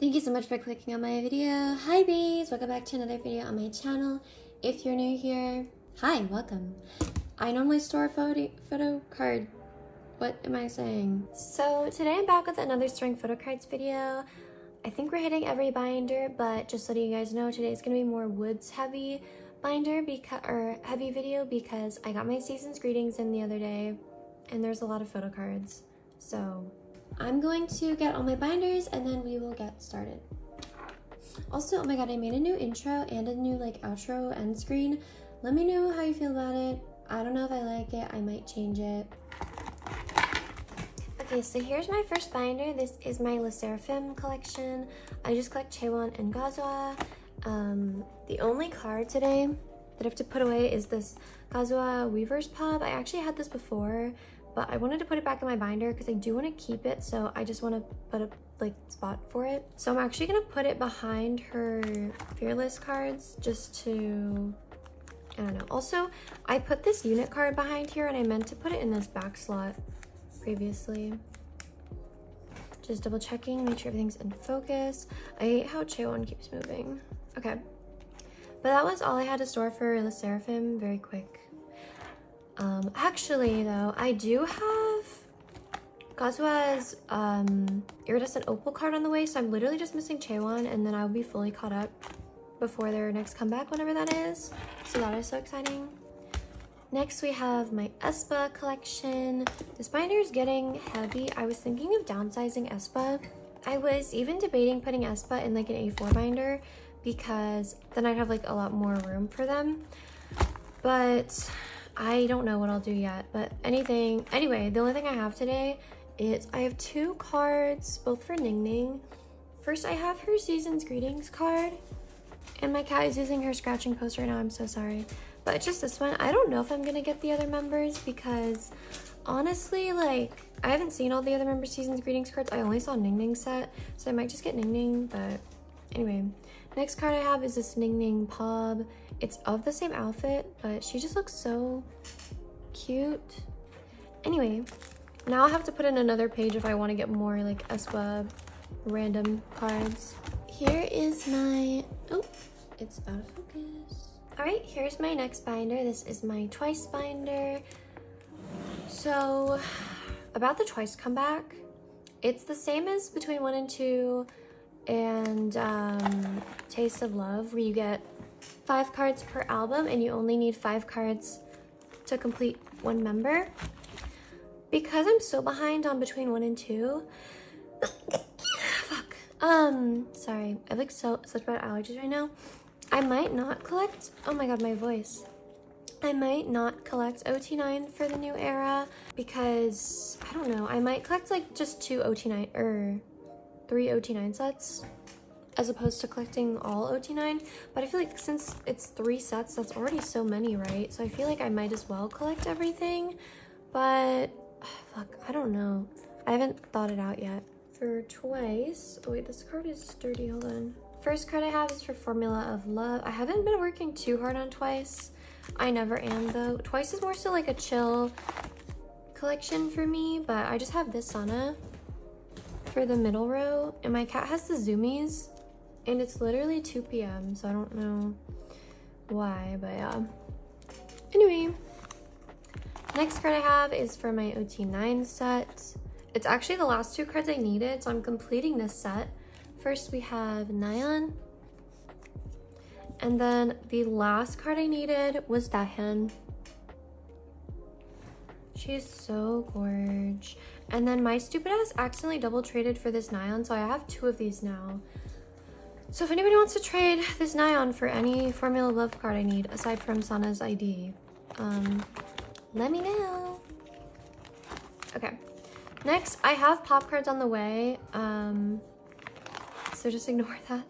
Thank you so much for clicking on my video. Hi bees, welcome back to another video on my channel. If you're new here, hi, welcome. I normally store photo, photo card. What am I saying? So today I'm back with another storing photo cards video. I think we're hitting every binder, but just letting you guys know, today is gonna be more WOODZ heavy binder because or heavy video because I got my season's greetings in the other day and there's a lot of photo cards. So I'm going to get all my binders and then we will get started. Also, oh my god, I made a new intro and a new like outro end screen. Let me know how you feel about it. I don't know if I like it. I might change it. Okay, so here's my first binder. This is my Le Sserafim collection. I just collect Chaewon and Kazuha. Um, the only card today that I have to put away is this Kazuha Weverse POB. I actually had this before, but I wanted to put it back in my binder because I do want to keep it, so I just want to put a like spot for it. So I'm actually going to put it behind her Fearless cards just to, I don't know. Also, I put this unit card behind here and I meant to put it in this back slot previously. Just double checking, make sure everything's in focus. I hate how Chaewon keeps moving. Okay. But that was all I had to store for the Sserafim. very quick. Um, actually, though, I do have Kazuha's um, Iridescent Opal card on the way, so I'm literally just missing Chaewon, and then I'll be fully caught up before their next comeback, whenever that is. So that is so exciting. Next, we have my aespa collection. This binder is getting heavy. I was thinking of downsizing aespa. I was even debating putting aespa in like an A4 binder because then I'd have like a lot more room for them. But I don't know what I'll do yet, but anything. Anyway, the only thing I have today is I have two cards, both for Ning Ning. First, I have her Season's Greetings card, and my cat is using her scratching post right now. I'm so sorry. But just this one. I don't know if I'm gonna get the other members because honestly, like, I haven't seen all the other members' Season's Greetings cards. I only saw Ning Ning set, so I might just get Ning Ning, but anyway. Next card I have is this Ning Ning POB. It's of the same outfit, but she just looks so cute. Anyway, now I'll have to put in another page if I want to get more like aespa random cards. Here is my, oh, it's out of focus. All right, here's my next binder. This is my Twice binder. So about the Twice comeback, it's the same as between one and two and um, Taste of Love, where you get five cards per album and you only need five cards to complete one member. Because I'm so behind on between one and two, fuck, um, sorry, I have like so, such bad allergies right now. I might not collect, oh my god, my voice. I might not collect OT9 for the new era because, I don't know, I might collect like just two OT9, or er, three OT9 sets as opposed to collecting all OT9. But I feel like since it's three sets, that's already so many, right? So I feel like I might as well collect everything. But, fuck, I don't know. I haven't thought it out yet. For Twice, oh wait, this card is sturdy, hold on. First card I have is for Formula of Love. I haven't been working too hard on Twice. I never am though. Twice is more so like a chill collection for me, but I just have this Sana for the middle row and my cat has the zoomies and it's literally 2 p.m. so I don't know why but yeah anyway next card I have is for my OT9 set it's actually the last two cards I needed so I'm completing this set first we have Nayeon. and then the last card I needed was Dahyun She's so gorge. And then my stupid ass accidentally double traded for this Nayeon, so I have two of these now. So if anybody wants to trade this Nayeon for any Formula Love card I need, aside from Sana's ID, um, let me know. Okay. Next, I have pop cards on the way, um, so just ignore that.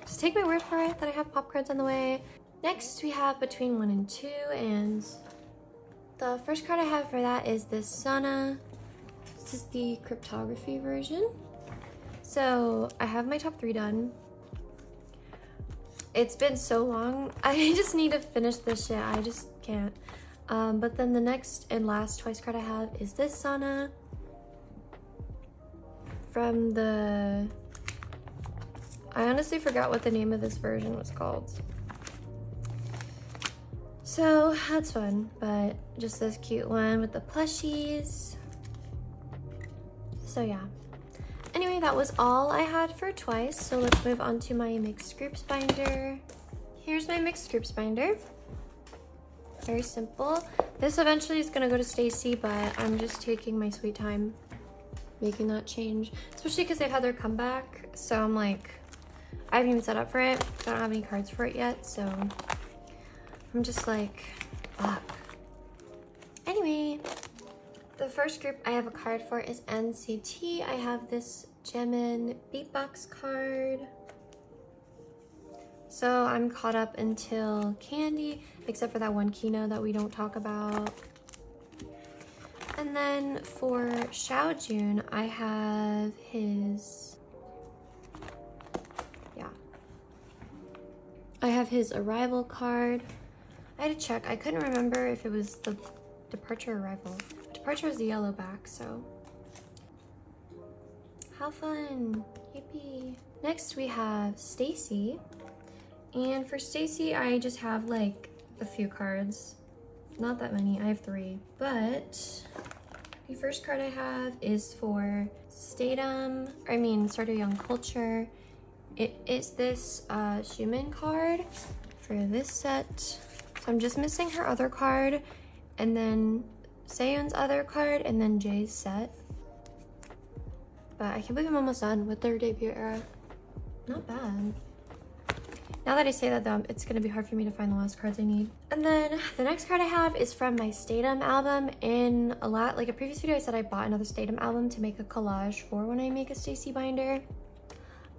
just take my word for it that I have pop cards on the way. Next, we have Between 1 and 2, and the first card I have for that is this Sana this is the cryptography version. So I have my top three done. It's been so long. I just need to finish this shit. I just can't. Um, but then the next and last twice card I have is this Sana from the I honestly forgot what the name of this version was called. So that's fun, but just this cute one with the plushies. So yeah. Anyway, that was all I had for twice. So let's move on to my mixed groups binder. Here's my mixed groups binder. Very simple. This eventually is gonna go to STAYC, but I'm just taking my sweet time making that change, especially because they've had their comeback. So I'm like, I haven't even set up for it. I don't have any cards for it yet, so I'm just like, fuck. Anyway, the first group I have a card for is NCT. I have this Jaemin Beatbox card. So I'm caught up until Candy, except for that one Kino that we don't talk about. And then for Xiaojun, I have his, yeah. I have his arrival card. I had to check, I couldn't remember if it was the departure arrival. Departure is the yellow back, so. How fun, yippee. Next we have STAYC. And for STAYC, I just have like a few cards. Not that many, I have three. But the first card I have is for Staydom, I mean Star To A Young Culture. It is this uh, Sumin card for this set. So I'm just missing her other card and then Seeun's other card and then Jay's set. But I can't believe I'm almost done with their debut era. Not bad. Now that I say that though, it's gonna be hard for me to find the last cards I need. And then the next card I have is from my Staydom album. In a lot, like a previous video, I said I bought another Staydom album to make a collage for when I make a STAYC binder.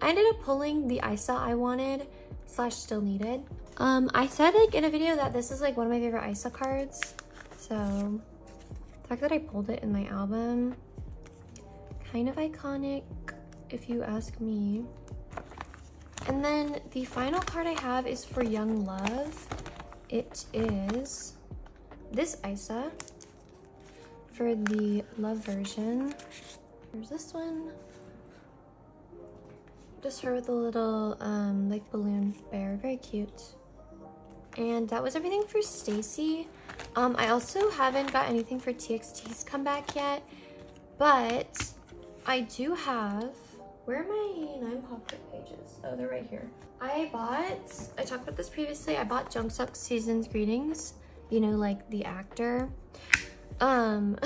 I ended up pulling the Isa I wanted slash still needed. Um, I said like in a video that this is like one of my favorite Isa cards. So the fact that I pulled it in my album, kind of iconic if you ask me. And then the final card I have is for Young Love. It is this Isa for the Love version. Here's this one. Just her with a little um, like balloon bear, very cute. And that was everything for STAYC. Um, I also haven't got anything for TXT's comeback yet, but I do have where are my nine pocket pages? Oh, they're right here. I bought, I talked about this previously, I bought Jongsuk Season's Greetings, you know, like the actor. Um,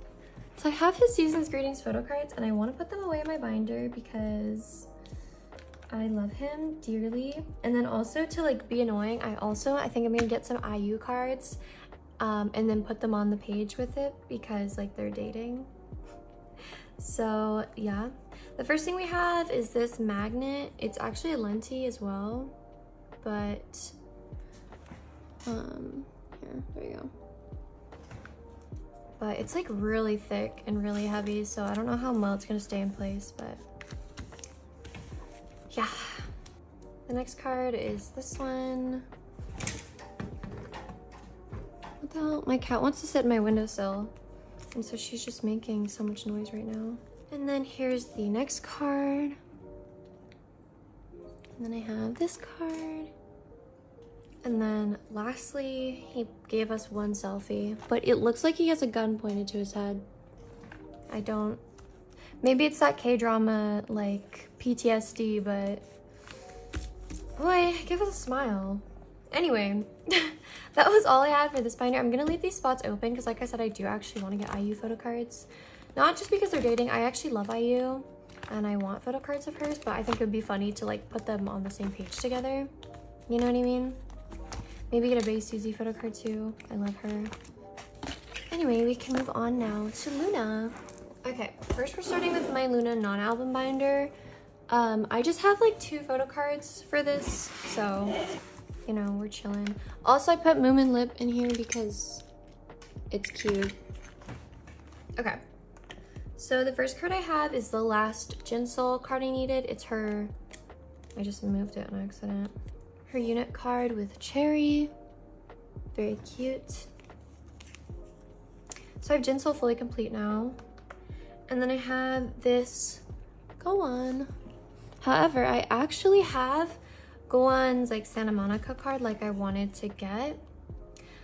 so I have his Season's Greetings photo cards and I want to put them away in my binder because I love him dearly. And then also to like be annoying, I also, I think I'm gonna get some IU cards um, and then put them on the page with it because like they're dating. So yeah, the first thing we have is this magnet. It's actually a lenti as well, but um, here, there you go. But it's like really thick and really heavy, so I don't know how well it's gonna stay in place, but yeah. The next card is this one. What the hell? My cat wants to sit in my windowsill. And so she's just making so much noise right now. And then here's the next card. And then I have this card. And then lastly, he gave us one selfie, but it looks like he has a gun pointed to his head. I don't, maybe it's that K-drama like PTSD, but boy, give us a smile. Anyway, that was all I had for this binder. I'm gonna leave these spots open because like I said, I do actually want to get IU photo cards. Not just because they're dating, I actually love IU and I want photo cards of hers, but I think it would be funny to like put them on the same page together. You know what I mean? Maybe get a Bae Suzy photo card too. I love her. Anyway, we can move on now to LOONA. Okay, first we're starting with my LOONA non-album binder. Um, I just have like two photo cards for this, so, you know, we're chilling. Also, I put Moomin Lip in here because it's cute. Okay. So the first card I have is the last Jinsol card I needed. It's her, I just moved it on accident. Her unit card with Choerry, very cute. So I have Jinsol fully complete now. And then I have this Go Won However, I actually have Go Won's like Santa Monica card like I wanted to get.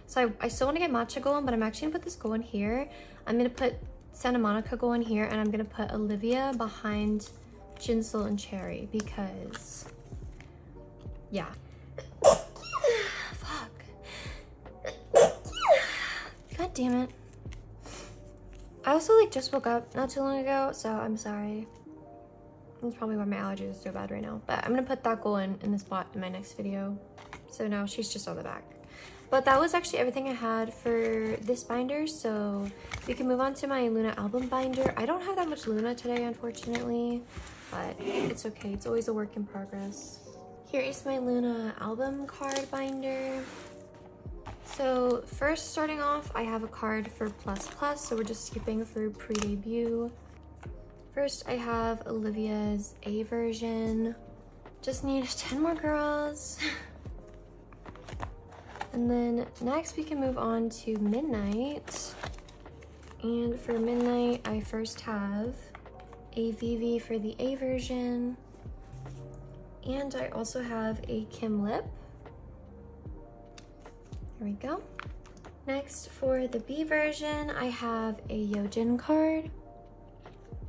So I, I still want to get Matcha Go Won, but I'm actually gonna put this Go Won here. I'm gonna put Santa Monica Go Won here, and I'm gonna put Olivia behind Jinsol and Choerry because, yeah. Fuck. God damn it. I also like just woke up not too long ago, so I'm sorry. That's probably why my allergies are so bad right now. But I'm gonna put that Go Won in the spot in my next video. So now she's just on the back. But that was actually everything I had for this binder, so we can move on to my LOONA album binder. I don't have that much LOONA today, unfortunately, but it's okay. It's always a work in progress. Here is my LOONA album card binder. So first starting off, I have a card for Plus Plus, so we're just skipping through pre-debut. First, I have Olivia's A version. Just need 10 more girls. And then next we can move on to Midnight. And for Midnight, I first have a Vivi for the A version. And I also have a Kim Lip. Here we go. Next, for the B version, I have a Yeojin card.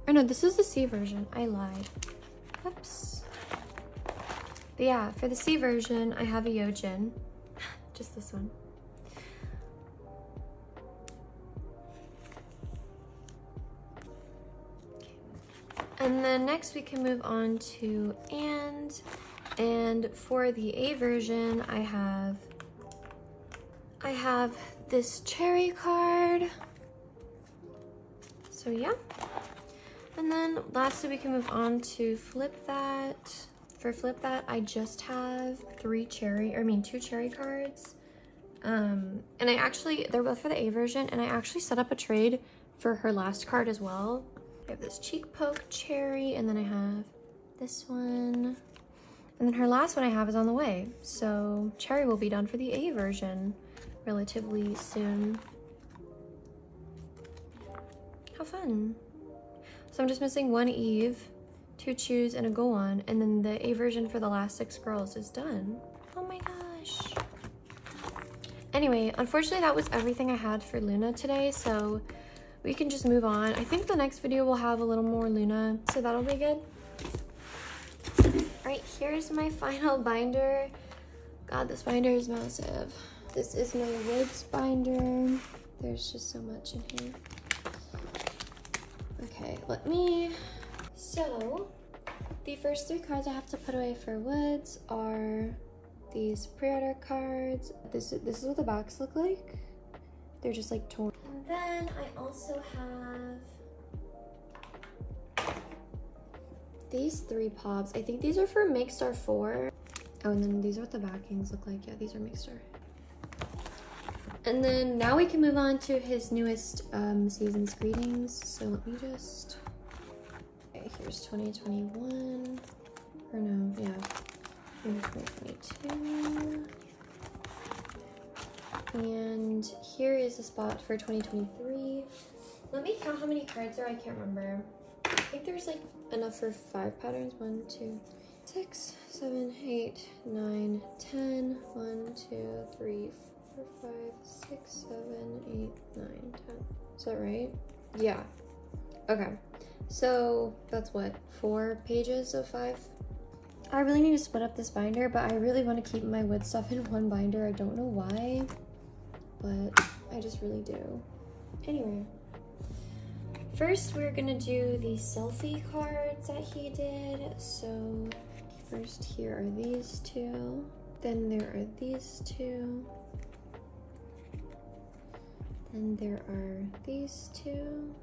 Oh no, this is the C version. I lied. Oops. But yeah, for the C version, I have a Yeojin just this one. And then next we can move on to and. And for the A version, I have, I have this Choerry card. So yeah. And then lastly, we can move on to flip that. For flip that, I just have three Choerry, or I mean two Choerry cards. Um, and I actually, they're both for the A version, and I actually set up a trade for her last card as well. I have this cheek poke Choerry, and then I have this one. And then her last one I have is on the way. So Choerry will be done for the A version relatively soon. How fun. So I'm just missing one Yves two Chuus and a Go Won, and then the A version for the last six girls is done. Oh my gosh. Anyway, unfortunately that was everything I had for LOONA today, so we can just move on. I think the next video will have a little more LOONA, so that'll be good. All right, here's my final binder. God, this binder is massive. This is my WOODZ binder. There's just so much in here. Okay, let me so, the first three cards I have to put away for WOODZ are these pre-order cards. This, this is what the box look like. They're just like torn. And then I also have these three pops. I think these are for Star 4. Oh, and then these are what the backings look like. Yeah, these are Star. And then now we can move on to his newest um, season's greetings. So let me just here's 2021. Or no, yeah. Here's 2022. And here is the spot for 2023. Let me count how many cards there are. I can't remember. I think there's like enough for five patterns. One, two, six, seven, eight, nine, ten. One, two, three, four, five, six, seven, eight, nine, ten. Is that right? Yeah. Okay. So that's what, four pages of five? I really need to split up this binder, but I really want to keep my wood stuff in one binder. I don't know why, but I just really do. Anyway, first we're gonna do the selfie cards that he did. So first here are these two. Then there are these two. Then there are these two.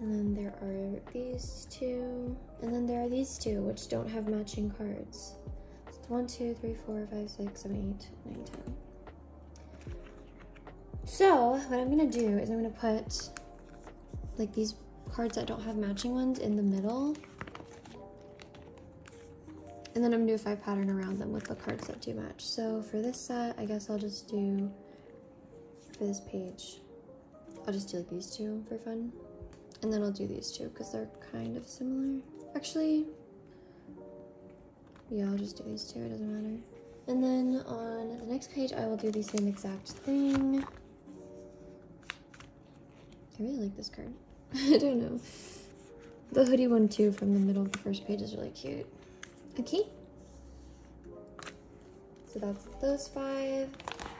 And then there are these two. And then there are these two, which don't have matching cards. So it's one, two, three, four, five, six, seven, eight, nine, ten. So what I'm gonna do is I'm gonna put like these cards that don't have matching ones in the middle. And then I'm gonna do a five pattern around them with the cards that do match. So for this set, I guess I'll just do, for this page, I'll just do like these two for fun. And then I'll do these two because they're kind of similar. Actually, yeah, I'll just do these two, it doesn't matter. And then on the next page, I will do the same exact thing. I really like this card. I don't know. The hoodie one too from the middle of the first page is really cute. Okay. So that's those five.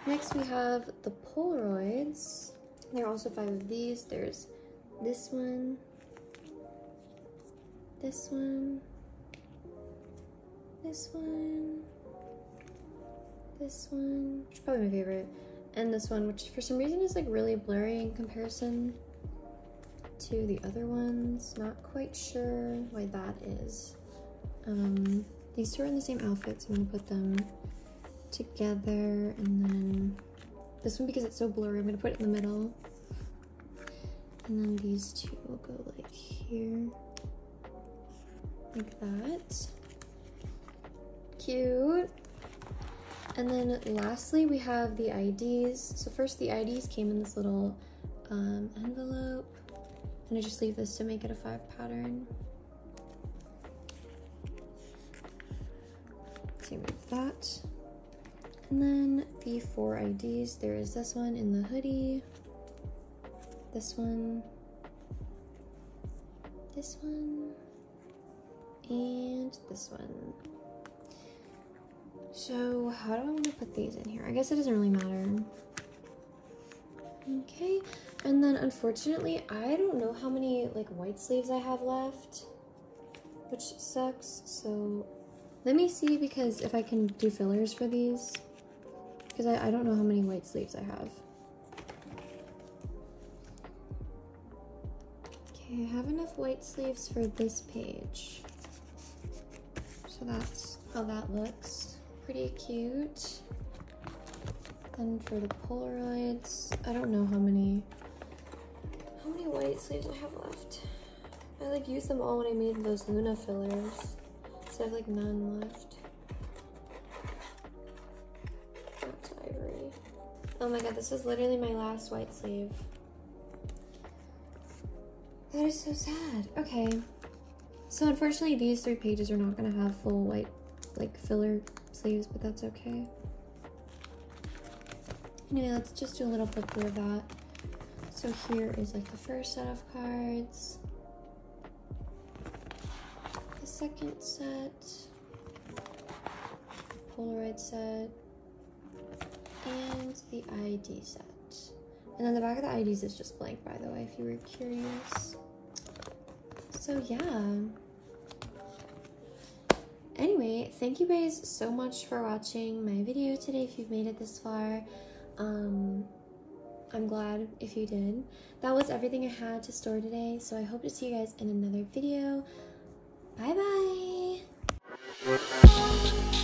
Next we have the Polaroids. There are also five of these. There's this one, this one, this one, this one, which is probably my favorite, and this one, which for some reason is like really blurry in comparison to the other ones. Not quite sure why that is. Um, these two are in the same outfit, so I'm gonna put them together, and then this one, because it's so blurry, I'm gonna put it in the middle. And then these two will go like here, like that. Cute. And then lastly, we have the IDs. So first the IDs came in this little um, envelope. And I just leave this to make it a five pattern. Remove that. And then the four IDs, there is this one in the hoodie, this one, this one, and this one. So how do I want to put these in here? I guess it doesn't really matter. Okay, and then unfortunately, I don't know how many like white sleeves I have left, which sucks. So let me see because if I can do fillers for these, because I, I don't know how many white sleeves I have. Okay, I have enough white sleeves for this page. So that's how that looks pretty cute. And for the Polaroids, I don't know how many, how many white sleeves I have left. I like used them all when I made those LOONA fillers. So I have like none left. Oh my god, this is literally my last white sleeve. That is so sad. Okay. So unfortunately, these three pages are not going to have full white, like, filler sleeves, but that's okay. Anyway, let's just do a little flip through of that. So here is like the first set of cards, the second set, Polaroid set, and the ID set. And then the back of the IDs is just blank, by the way, if you were curious. So yeah. Anyway, thank you guys so much for watching my video today if you've made it this far. Um, I'm glad if you did. That was everything I had to store today, so I hope to see you guys in another video. Bye bye!